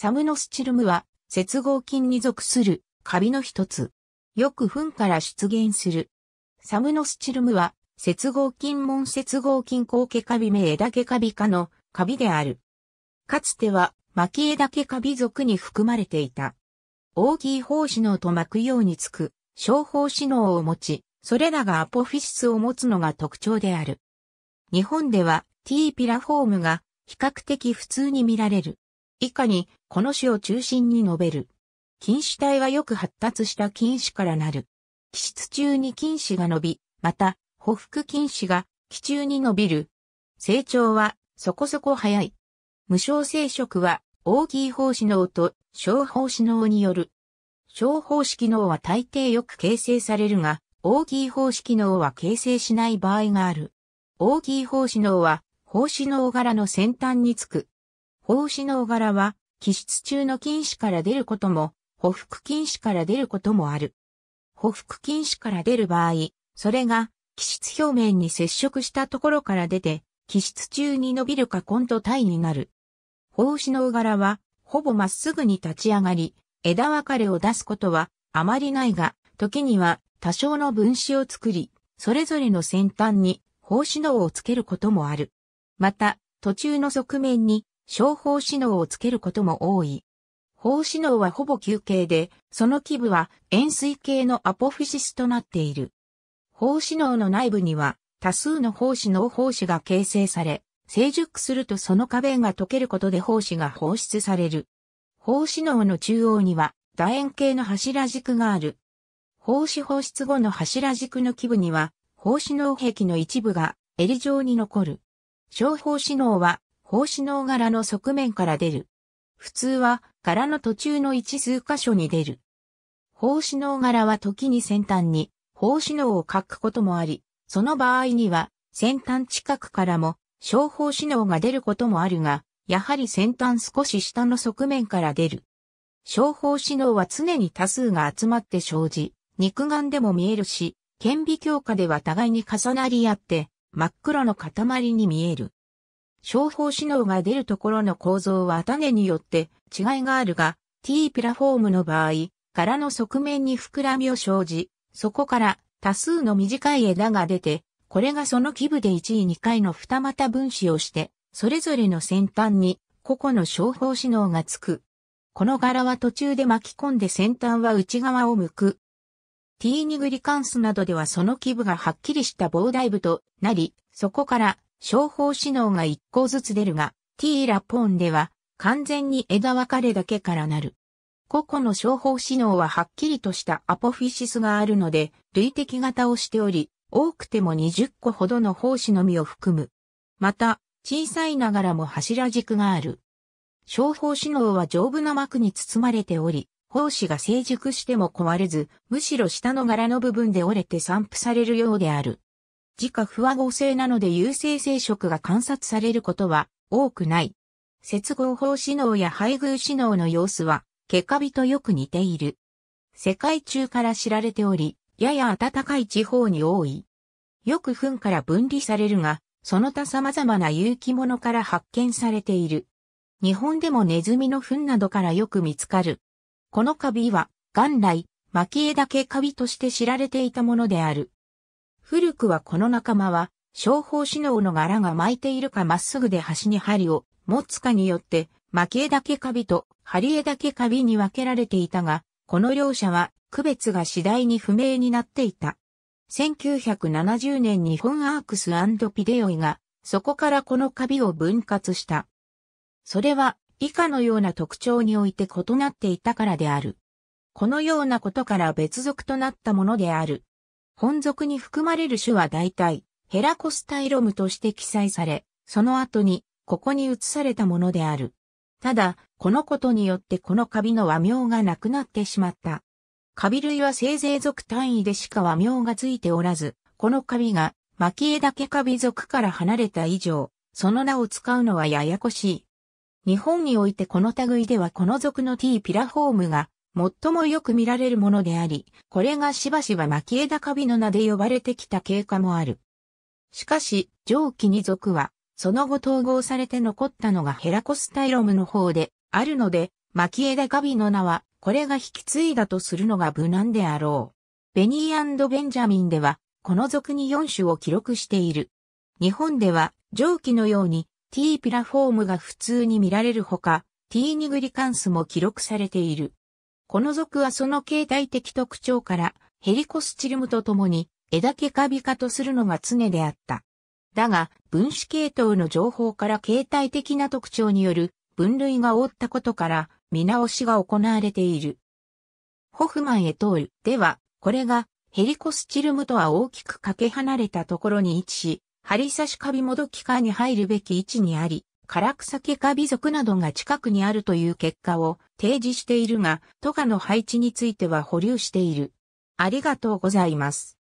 サムノスチルムは接合菌に属するカビの一つ。よく糞から出現する。サムノスチルムは接合菌門接合菌高毛カビ目枝毛カビ科のカビである。かつては巻枝毛カビ属に含まれていた。大きい胞子脳と巻くようにつく小胞子脳を持ち、それらがアポフィシスを持つのが特徴である。日本では T ピラフォームが比較的普通に見られる。以下にこの種を中心に述べる。菌糸体はよく発達した菌糸からなる。気質中に菌糸が伸び、また、匍匐菌糸が気中に伸びる。成長はそこそこ早い。無償生殖は大きい胞子脳と小胞子脳による。小胞子機能は大抵よく形成されるが、大きい胞子機能は形成しない場合がある。大きい胞子脳は胞子脳柄の先端につく。胞子脳柄は気質中の菌糸から出ることも、匍匐菌糸から出ることもある。匍匐菌糸から出る場合、それが気質表面に接触したところから出て、気質中に伸びるか根と体になる。胞子脳柄は、ほぼまっすぐに立ち上がり、枝分かれを出すことはあまりないが、時には多少の分子を作り、それぞれの先端に胞子脳をつけることもある。また、途中の側面に小胞子脳をつけることも多い。胞子脳はほぼ球形で、その基部は円錐形のアポフィシスとなっている。胞子脳の内部には多数の胞子脳胞子が形成され、成熟するとその壁が溶けることで胞子が放出される。胞子脳の中央には楕円形の柱軸がある。胞子放出後の柱軸の基部には、胞子脳壁の一部が襟状に残る。小胞子脳は胞子脳柄の側面から出る。普通は柄の途中の一数箇所に出る。胞子脳柄は時に先端に胞子脳を書くこともあり、その場合には先端近くからも小胞子脳が出ることもあるが、やはり先端少し下の側面から出る。小胞子脳は常に多数が集まって生じ、肉眼でも見えるし、顕微鏡下では互いに重なり合って真っ黒の塊に見える。小胞子脳が出るところの構造は種によって違いがあるが、T ピラフォームの場合、柄の側面に膨らみを生じ、そこから多数の短い枝が出て、これがその基部で1位2回の二股分子をして、それぞれの先端に個々の小胞子脳がつく。この柄は途中で巻き込んで先端は内側を向く。T ニグリカンスなどではその基部がはっきりした膨大部となり、そこから小胞子脳が一個ずつ出るが、T ラポンでは完全に枝分かれだけからなる。個々の小胞子脳ははっきりとしたアポフィシスがあるので、類的型をしており、多くても20個ほどの胞子のみを含む。また、小さいながらも柱軸がある。小胞子脳は丈夫な膜に包まれており、胞子が成熟しても壊れず、むしろ下の柄の部分で折れて散布されるようである。自家不和合成なので有性生殖が観察されることは多くない。接合胞子脳や配偶子脳の様子は、毛カビとよく似ている。世界中から知られており、やや暖かい地方に多い。よく糞から分離されるが、その他様々な有機物から発見されている。日本でもネズミの糞などからよく見つかる。このカビは、元来、巻枝毛カビとして知られていたものである。古くはこの仲間は、小胞子脳の柄が巻いているかまっすぐで端に針を持つかによって、巻枝毛カビと針枝毛カビに分けられていたが、この両者は区別が次第に不明になっていた。1970年にフォンアークスピデオイが、そこからこのカビを分割した。それは以下のような特徴において異なっていたからである。このようなことから別属となったものである。本属に含まれる種は大体、ヘラコスタイロムとして記載され、その後に、ここに移されたものである。ただ、このことによってこのカビの和名がなくなってしまった。カビ類はせいぜい属単位でしか和名がついておらず、このカビが、巻枝毛カビ属から離れた以上、その名を使うのはややこしい。日本においてこの類ではこの属の T ピラフォームが最もよく見られるものであり、これがしばしば巻枝カビの名で呼ばれてきた経過もある。しかし、上記に属は、その後統合されて残ったのがヘラコスタイロムの方で、あるので、巻枝カビの名は、これが引き継いだとするのが無難であろう。ベニーベンジャミンでは、この属に4種を記録している。日本では、上記のように、T ピラフォームが普通に見られるほか、T ニグリカンスも記録されている。この属はその形態的特徴から、ヘリコスチルムと共に枝毛カビ化とするのが常であった。だが、分子系統の情報から形態的な特徴による分類が覆ったことから見直しが行われている。ホフマンエトールでは、これがヘリコスチルムとは大きくかけ離れたところに位置し、針差しカビモドキ科に入るべき位置にあり、唐草家カビ族などが近くにあるという結果を提示しているが、トガの配置については保留している。ありがとうございます。